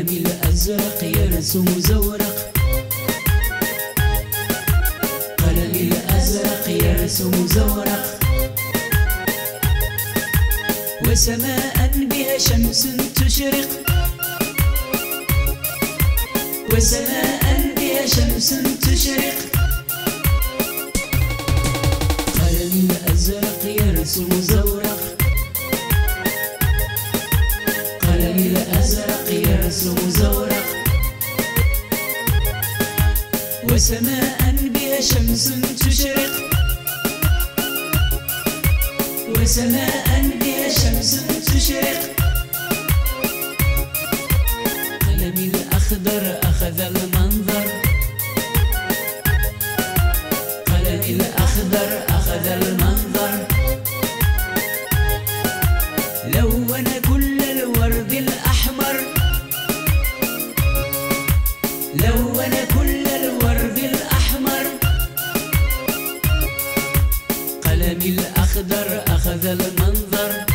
جميل أزرق يرسم زورق. قلمي الأزرق يرسم زورق. وسماء بها شمس تشرق. وسماء بها شمس تشرق. قلم الأزرق يرسم زورق. قلم الأزرق يرسم زورق وسماء بها شمس تشرق. وسماء بها شمس تشرق. قلمي الأخضر أخذ المنظر لون كل الورد الأحمر. قلمي الأخضر أخذ المنظر.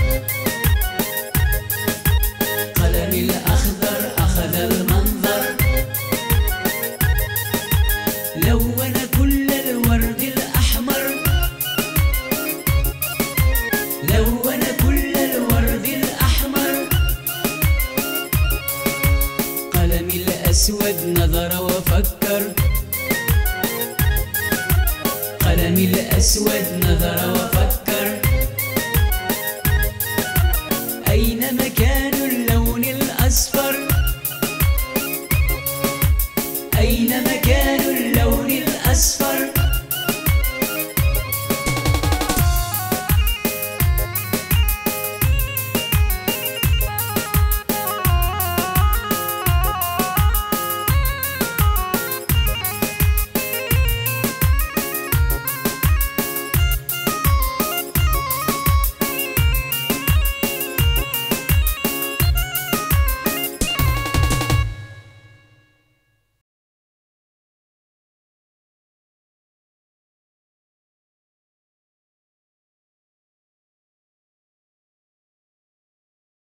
الأسود نظر وفكر. قلمي الأسود نظر وفكر.